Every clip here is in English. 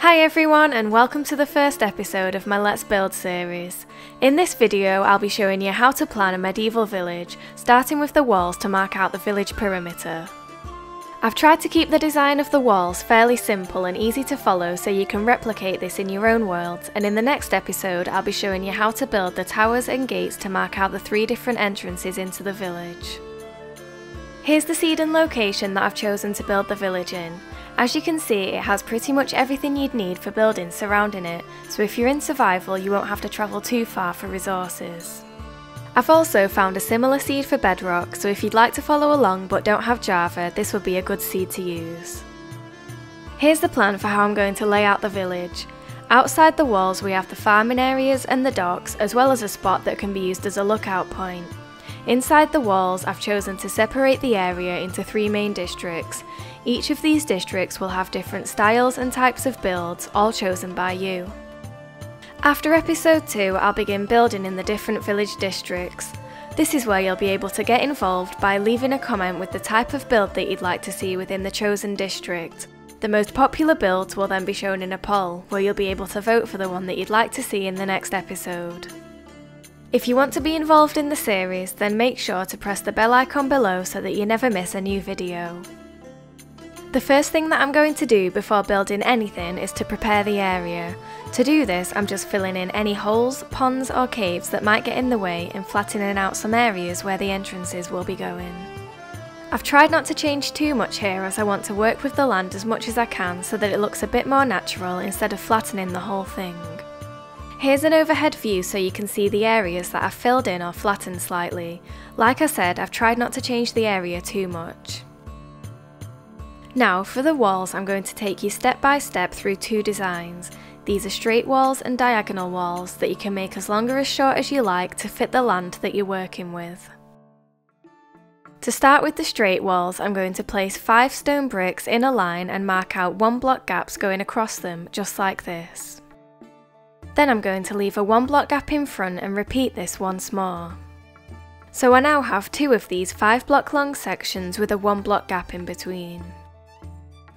Hi everyone and welcome to the first episode of my Let's Build series. In this video I'll be showing you how to plan a medieval village, starting with the walls to mark out the village perimeter. I've tried to keep the design of the walls fairly simple and easy to follow so you can replicate this in your own world and in the next episode I'll be showing you how to build the towers and gates to mark out the three different entrances into the village. Here's the seed and location that I've chosen to build the village in. As you can see, it has pretty much everything you'd need for building surrounding it, so if you're in survival you won't have to travel too far for resources. I've also found a similar seed for Bedrock, so if you'd like to follow along but don't have Java, this would be a good seed to use. Here's the plan for how I'm going to lay out the village. Outside the walls we have the farming areas and the docks, as well as a spot that can be used as a lookout point. Inside the walls, I've chosen to separate the area into three main districts. Each of these districts will have different styles and types of builds, all chosen by you. After episode 2, I'll begin building in the different village districts. This is where you'll be able to get involved by leaving a comment with the type of build that you'd like to see within the chosen district. The most popular builds will then be shown in a poll, where you'll be able to vote for the one that you'd like to see in the next episode. If you want to be involved in the series, then make sure to press the bell icon below so that you never miss a new video. The first thing that I'm going to do before building anything is to prepare the area. To do this, I'm just filling in any holes, ponds or caves that might get in the way and flattening out some areas where the entrances will be going. I've tried not to change too much here as I want to work with the land as much as I can so that it looks a bit more natural instead of flattening the whole thing. Here's an overhead view so you can see the areas that I've filled in or flattened slightly. Like I said, I've tried not to change the area too much. Now for the walls I'm going to take you step by step through two designs. These are straight walls and diagonal walls that you can make as long or as short as you like to fit the land that you're working with. To start with the straight walls, I'm going to place 5 stone bricks in a line and mark out 1 block gaps going across them, just like this. Then I'm going to leave a one block gap in front and repeat this once more. So I now have two of these 5 block long sections with a 1 block gap in between.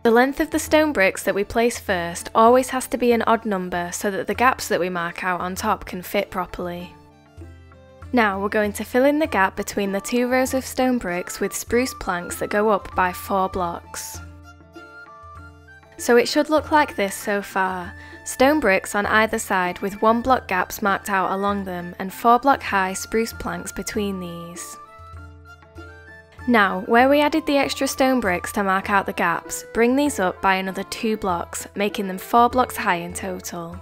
The length of the stone bricks that we place first always has to be an odd number so that the gaps that we mark out on top can fit properly. Now we're going to fill in the gap between the two rows of stone bricks with spruce planks that go up by 4 blocks. So it should look like this so far, Stone bricks on either side with one block gaps marked out along them and four block high spruce planks between these. Now, where we added the extra stone bricks to mark out the gaps, bring these up by another two blocks, making them four blocks high in total.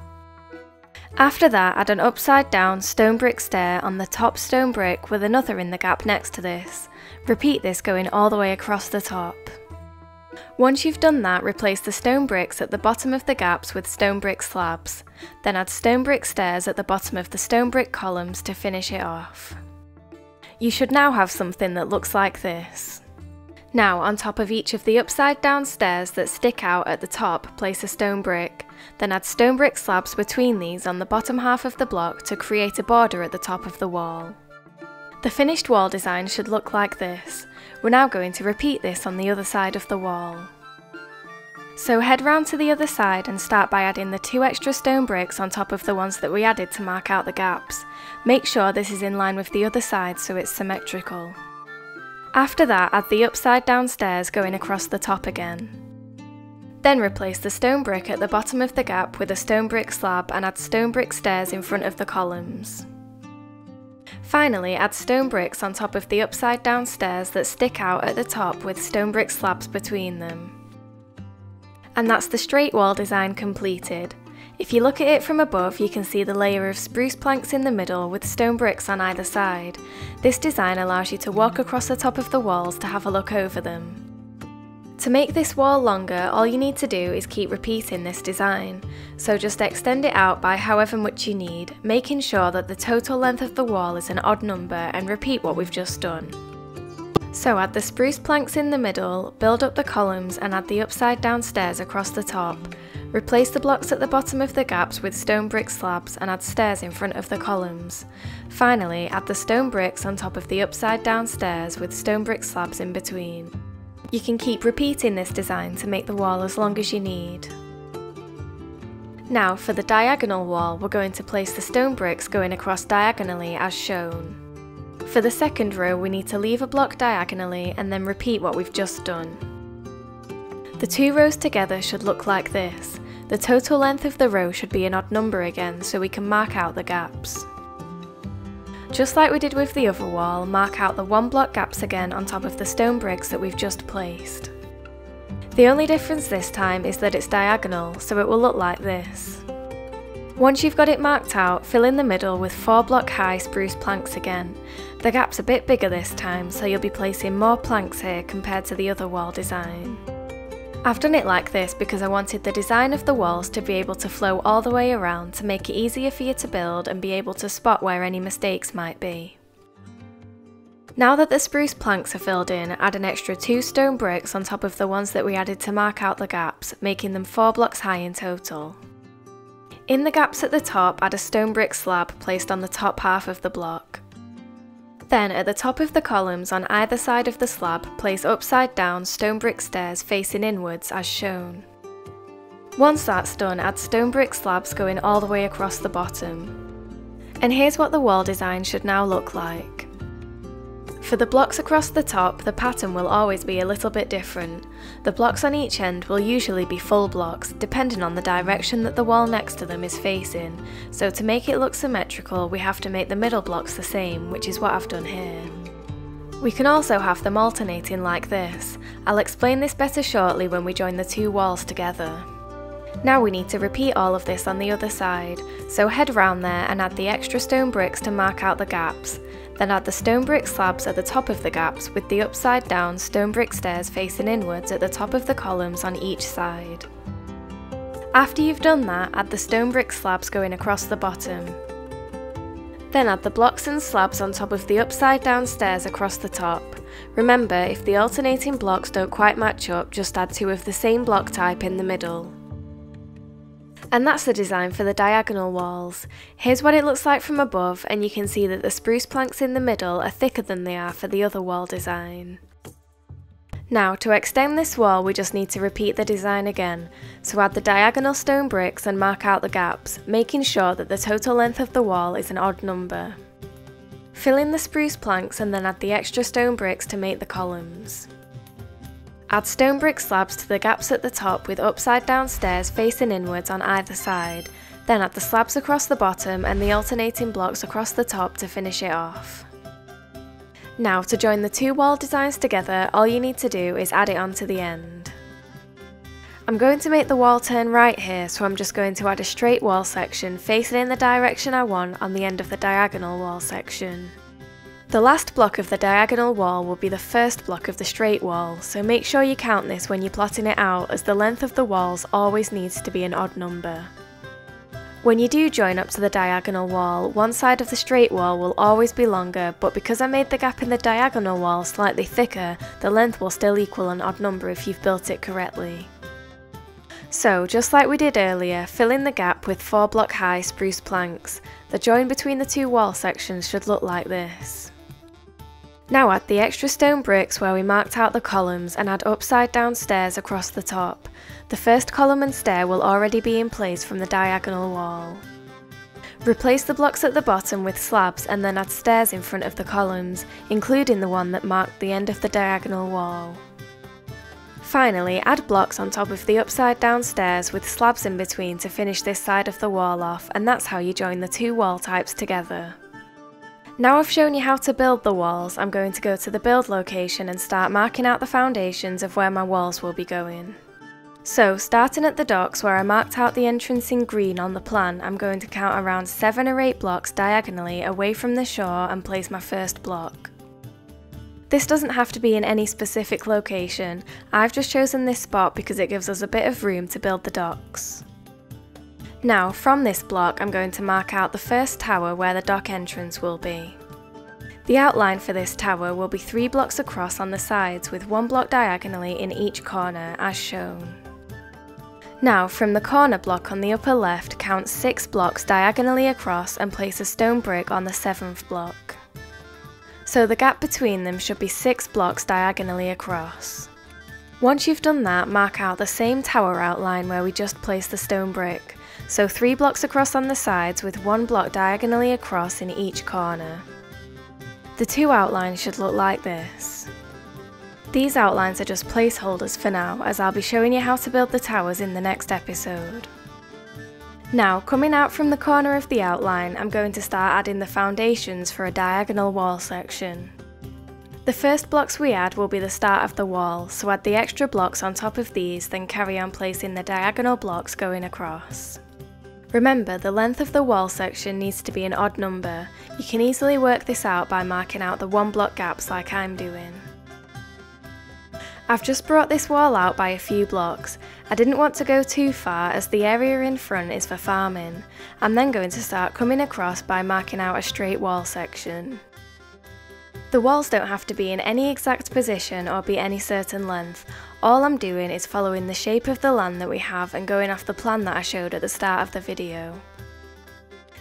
After that, add an upside down stone brick stair on the top stone brick with another in the gap next to this. Repeat this going all the way across the top. Once you've done that, replace the stone bricks at the bottom of the gaps with stone brick slabs. Then add stone brick stairs at the bottom of the stone brick columns to finish it off. You should now have something that looks like this. Now, on top of each of the upside down stairs that stick out at the top, place a stone brick. Then add stone brick slabs between these on the bottom half of the block to create a border at the top of the wall. The finished wall design should look like this. We're now going to repeat this on the other side of the wall. So head round to the other side and start by adding the two extra stone bricks on top of the ones that we added to mark out the gaps. Make sure this is in line with the other side so it's symmetrical. After that add the upside down stairs going across the top again. Then replace the stone brick at the bottom of the gap with a stone brick slab and add stone brick stairs in front of the columns. Finally, add stone bricks on top of the upside down stairs that stick out at the top with stone brick slabs between them. And that's the straight wall design completed. If you look at it from above, you can see the layer of spruce planks in the middle with stone bricks on either side. This design allows you to walk across the top of the walls to have a look over them. To make this wall longer, all you need to do is keep repeating this design. So just extend it out by however much you need, making sure that the total length of the wall is an odd number and repeat what we've just done. So add the spruce planks in the middle, build up the columns and add the upside down stairs across the top. Replace the blocks at the bottom of the gaps with stone brick slabs and add stairs in front of the columns. Finally, add the stone bricks on top of the upside down stairs with stone brick slabs in between. You can keep repeating this design to make the wall as long as you need. Now for the diagonal wall, we're going to place the stone bricks going across diagonally as shown. For the second row, we need to leave a block diagonally and then repeat what we've just done. The two rows together should look like this. The total length of the row should be an odd number again so we can mark out the gaps. Just like we did with the other wall, mark out the one block gaps again on top of the stone bricks that we've just placed. The only difference this time is that it's diagonal, so it will look like this. Once you've got it marked out, fill in the middle with 4 block high spruce planks again. The gap's a bit bigger this time, so you'll be placing more planks here compared to the other wall design. I've done it like this because I wanted the design of the walls to be able to flow all the way around to make it easier for you to build and be able to spot where any mistakes might be. Now that the spruce planks are filled in, add an extra two stone bricks on top of the ones that we added to mark out the gaps, making them four blocks high in total. In the gaps at the top, add a stone brick slab placed on the top half of the block. Then at the top of the columns on either side of the slab, place upside down stone brick stairs facing inwards as shown. Once that's done, add stone brick slabs going all the way across the bottom. And here's what the wall design should now look like. For the blocks across the top, the pattern will always be a little bit different. The blocks on each end will usually be full blocks, depending on the direction that the wall next to them is facing, so to make it look symmetrical we have to make the middle blocks the same, which is what I've done here. We can also have them alternating like this. I'll explain this better shortly when we join the two walls together. Now we need to repeat all of this on the other side, so head round there and add the extra stone bricks to mark out the gaps, then add the stone brick slabs at the top of the gaps with the upside down stone brick stairs facing inwards at the top of the columns on each side. After you've done that, add the stone brick slabs going across the bottom. Then add the blocks and slabs on top of the upside down stairs across the top. Remember, if the alternating blocks don't quite match up, just add two of the same block type in the middle. And that's the design for the diagonal walls. Here's what it looks like from above and you can see that the spruce planks in the middle are thicker than they are for the other wall design. Now to extend this wall we just need to repeat the design again, so add the diagonal stone bricks and mark out the gaps, making sure that the total length of the wall is an odd number. Fill in the spruce planks and then add the extra stone bricks to make the columns. Add stone brick slabs to the gaps at the top with upside down stairs facing inwards on either side, then add the slabs across the bottom and the alternating blocks across the top to finish it off. Now to join the two wall designs together, all you need to do is add it onto the end. I'm going to make the wall turn right here, so I'm just going to add a straight wall section facing in the direction I want on the end of the diagonal wall section. The last block of the diagonal wall will be the first block of the straight wall, so make sure you count this when you're plotting it out as the length of the walls always needs to be an odd number. When you do join up to the diagonal wall, one side of the straight wall will always be longer, but because I made the gap in the diagonal wall slightly thicker, the length will still equal an odd number if you've built it correctly. So, just like we did earlier, fill in the gap with 4 block high spruce planks. The join between the two wall sections should look like this. Now add the extra stone bricks where we marked out the columns and add upside down stairs across the top. The first column and stair will already be in place from the diagonal wall. Replace the blocks at the bottom with slabs and then add stairs in front of the columns, including the one that marked the end of the diagonal wall. Finally, add blocks on top of the upside down stairs with slabs in between to finish this side of the wall off and that's how you join the two wall types together. Now I've shown you how to build the walls, I'm going to go to the build location and start marking out the foundations of where my walls will be going. So, starting at the docks where I marked out the entrance in green on the plan, I'm going to count around 7 or 8 blocks diagonally away from the shore and place my first block. This doesn't have to be in any specific location, I've just chosen this spot because it gives us a bit of room to build the docks. Now, from this block I'm going to mark out the first tower where the dock entrance will be. The outline for this tower will be three blocks across on the sides with one block diagonally in each corner as shown. Now from the corner block on the upper left count 6 blocks diagonally across and place a stone brick on the 7th block. So the gap between them should be 6 blocks diagonally across. Once you've done that, mark out the same tower outline where we just placed the stone brick, so three blocks across on the sides with one block diagonally across in each corner. The two outlines should look like this. These outlines are just placeholders for now as I'll be showing you how to build the towers in the next episode. Now, coming out from the corner of the outline, I'm going to start adding the foundations for a diagonal wall section. The first blocks we add will be the start of the wall, so add the extra blocks on top of these, then carry on placing the diagonal blocks going across. Remember, the length of the wall section needs to be an odd number. You can easily work this out by marking out the one block gaps like I'm doing. I've just brought this wall out by a few blocks. I didn't want to go too far as the area in front is for farming. I'm then going to start coming across by marking out a straight wall section. The walls don't have to be in any exact position or be any certain length. All I'm doing is following the shape of the land that we have and going off the plan that I showed at the start of the video.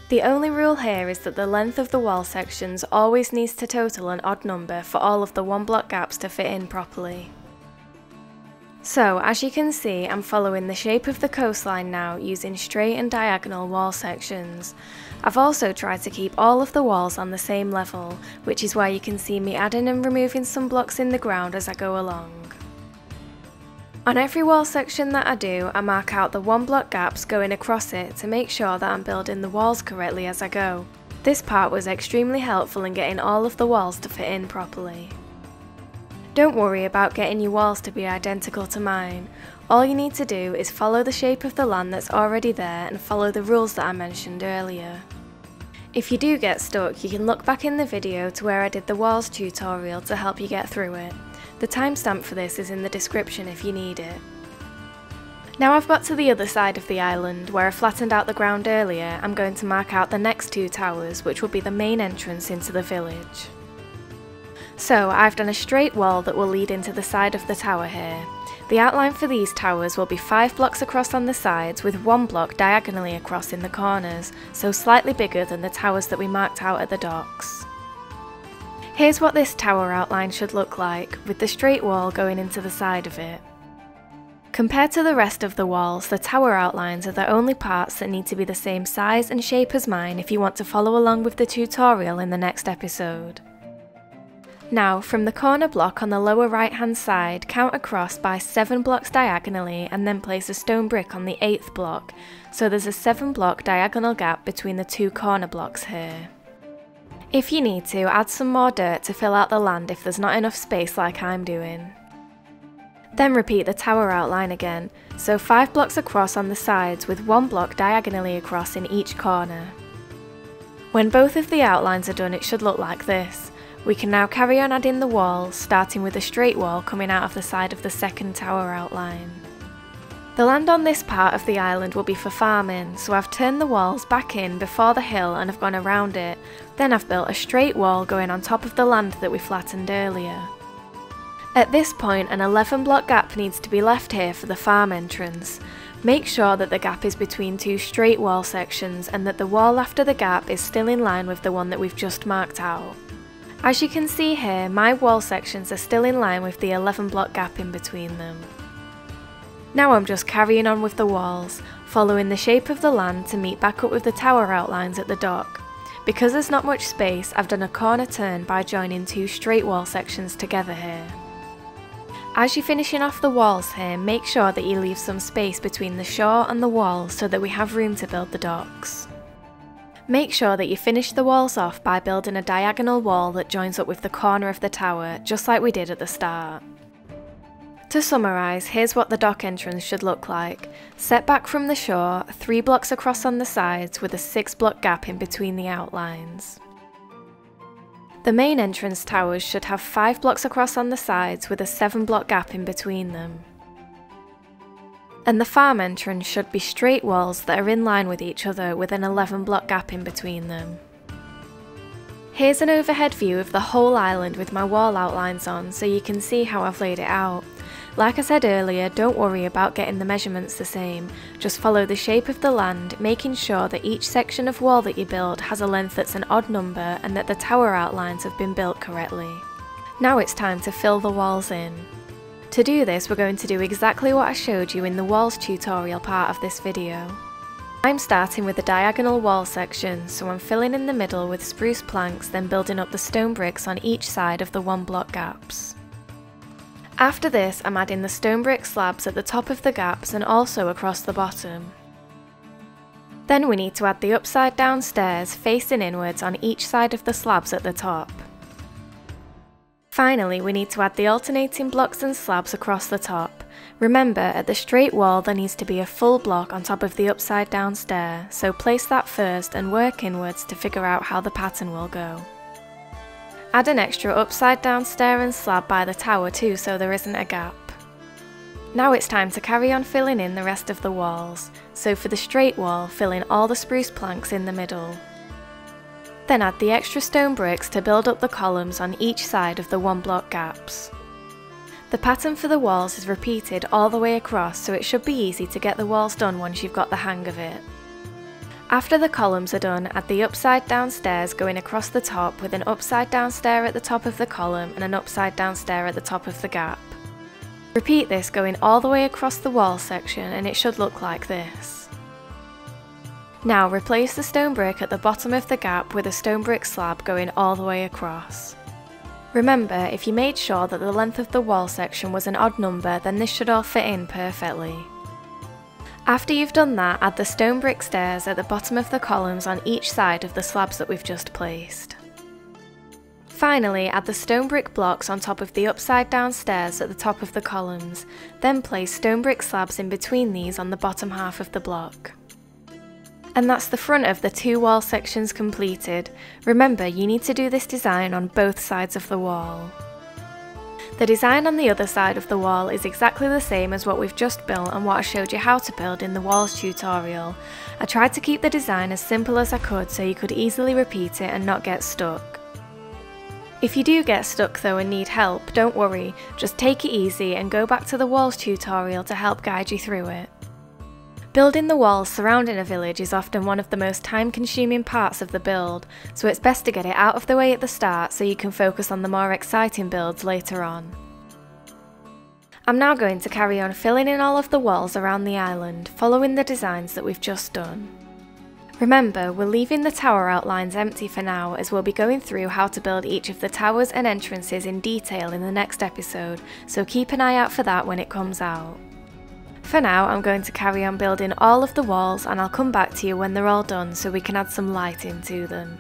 The only rule here is that the length of the wall sections always needs to total an odd number for all of the one block gaps to fit in properly. So, as you can see, I'm following the shape of the coastline now using straight and diagonal wall sections. I've also tried to keep all of the walls on the same level, which is why you can see me adding and removing some blocks in the ground as I go along. On every wall section that I do, I mark out the one block gaps going across it to make sure that I'm building the walls correctly as I go. This part was extremely helpful in getting all of the walls to fit in properly. Don't worry about getting your walls to be identical to mine. All you need to do is follow the shape of the land that's already there and follow the rules that I mentioned earlier. If you do get stuck, you can look back in the video to where I did the walls tutorial to help you get through it. The timestamp for this is in the description if you need it. Now I've got to the other side of the island, where I flattened out the ground earlier, I'm going to mark out the next two towers, which will be the main entrance into the village. So I've done a straight wall that will lead into the side of the tower here. The outline for these towers will be 5 blocks across on the sides with 1 block diagonally across in the corners, so slightly bigger than the towers that we marked out at the docks. Here's what this tower outline should look like, with the straight wall going into the side of it. Compared to the rest of the walls, the tower outlines are the only parts that need to be the same size and shape as mine if you want to follow along with the tutorial in the next episode. Now, from the corner block on the lower right hand side, count across by 7 blocks diagonally and then place a stone brick on the 8th block, so there's a 7 block diagonal gap between the two corner blocks here. If you need to, add some more dirt to fill out the land if there's not enough space like I'm doing. Then repeat the tower outline again, so 5 blocks across on the sides with 1 block diagonally across in each corner. When both of the outlines are done it should look like this. We can now carry on adding the walls, starting with a straight wall coming out of the side of the second tower outline. The land on this part of the island will be for farming, so I've turned the walls back in before the hill and have gone around it. Then I've built a straight wall going on top of the land that we flattened earlier. At this point an 11 block gap needs to be left here for the farm entrance. Make sure that the gap is between two straight wall sections and that the wall after the gap is still in line with the one that we've just marked out. As you can see here, my wall sections are still in line with the 11 block gap in between them. Now I'm just carrying on with the walls, following the shape of the land to meet back up with the tower outlines at the dock. Because there's not much space, I've done a corner turn by joining two straight wall sections together here. As you're finishing off the walls here, make sure that you leave some space between the shore and the wall so that we have room to build the docks. Make sure that you finish the walls off by building a diagonal wall that joins up with the corner of the tower, just like we did at the start. To summarise, here's what the dock entrance should look like. Set back from the shore, 3 blocks across on the sides with a 6 block gap in between the outlines. The main entrance towers should have 5 blocks across on the sides with a 7 block gap in between them and the farm entrance should be straight walls that are in line with each other with an 11 block gap in between them. Here's an overhead view of the whole island with my wall outlines on so you can see how I've laid it out. Like I said earlier, don't worry about getting the measurements the same, just follow the shape of the land, making sure that each section of wall that you build has a length that's an odd number and that the tower outlines have been built correctly. Now it's time to fill the walls in. To do this, we're going to do exactly what I showed you in the walls tutorial part of this video. I'm starting with the diagonal wall section, so I'm filling in the middle with spruce planks, then building up the stone bricks on each side of the one block gaps. After this, I'm adding the stone brick slabs at the top of the gaps and also across the bottom. Then we need to add the upside down stairs facing inwards on each side of the slabs at the top. Finally, we need to add the alternating blocks and slabs across the top. Remember, at the straight wall there needs to be a full block on top of the upside down stair, so place that first and work inwards to figure out how the pattern will go. Add an extra upside down stair and slab by the tower too so there isn't a gap. Now it's time to carry on filling in the rest of the walls, so for the straight wall fill in all the spruce planks in the middle. Then add the extra stone bricks to build up the columns on each side of the one block gaps. The pattern for the walls is repeated all the way across so it should be easy to get the walls done once you've got the hang of it. After the columns are done, add the upside down stairs going across the top with an upside down stair at the top of the column and an upside down stair at the top of the gap. Repeat this going all the way across the wall section and it should look like this. Now replace the stone brick at the bottom of the gap with a stone brick slab going all the way across. Remember, if you made sure that the length of the wall section was an odd number, then this should all fit in perfectly. After you've done that, add the stone brick stairs at the bottom of the columns on each side of the slabs that we've just placed. Finally, add the stone brick blocks on top of the upside down stairs at the top of the columns, then place stone brick slabs in between these on the bottom half of the block. And that's the front of the two wall sections completed. Remember, you need to do this design on both sides of the wall. The design on the other side of the wall is exactly the same as what we've just built and what I showed you how to build in the walls tutorial. I tried to keep the design as simple as I could so you could easily repeat it and not get stuck. If you do get stuck though and need help, don't worry, just take it easy and go back to the walls tutorial to help guide you through it. Building the walls surrounding a village is often one of the most time consuming parts of the build, so it's best to get it out of the way at the start so you can focus on the more exciting builds later on. I'm now going to carry on filling in all of the walls around the island, following the designs that we've just done. Remember, we're leaving the tower outlines empty for now as we'll be going through how to build each of the towers and entrances in detail in the next episode, so keep an eye out for that when it comes out. For now, I'm going to carry on building all of the walls and I'll come back to you when they're all done so we can add some lighting to them.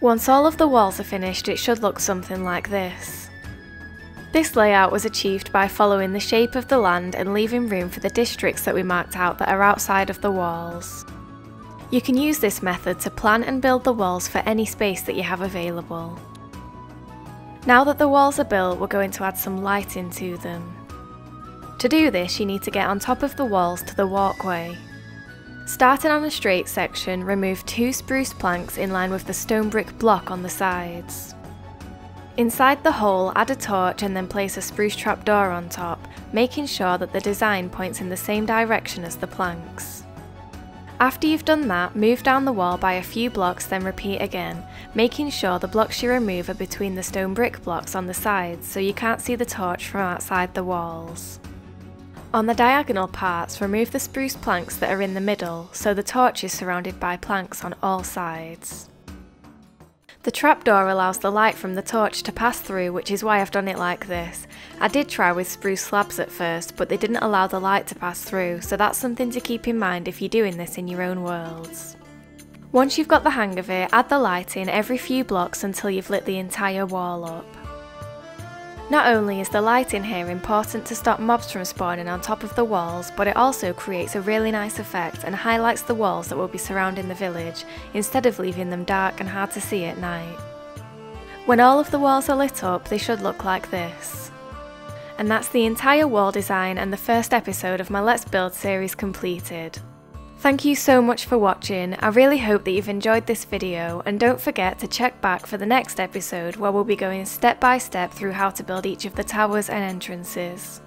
Once all of the walls are finished it should look something like this. This layout was achieved by following the shape of the land and leaving room for the districts that we marked out that are outside of the walls. You can use this method to plan and build the walls for any space that you have available. Now that the walls are built, we're going to add some lighting to them. To do this, you need to get on top of the walls to the walkway. Starting on a straight section, remove two spruce planks in line with the stone brick block on the sides. Inside the hole, add a torch and then place a spruce trapdoor on top, making sure that the design points in the same direction as the planks. After you've done that, move down the wall by a few blocks then repeat again, making sure the blocks you remove are between the stone brick blocks on the sides so you can't see the torch from outside the walls. On the diagonal parts, remove the spruce planks that are in the middle so the torch is surrounded by planks on all sides. The trapdoor allows the light from the torch to pass through which is why I've done it like this. I did try with spruce slabs at first but they didn't allow the light to pass through so that's something to keep in mind if you're doing this in your own worlds. Once you've got the hang of it, add the light in every few blocks until you've lit the entire wall up. Not only is the light in here important to stop mobs from spawning on top of the walls, but it also creates a really nice effect and highlights the walls that will be surrounding the village, instead of leaving them dark and hard to see at night. When all of the walls are lit up, they should look like this. And that's the entire wall design and the first episode of my Let's Build series completed. Thank you so much for watching, I really hope that you've enjoyed this video and don't forget to check back for the next episode where we'll be going step by step through how to build each of the towers and entrances.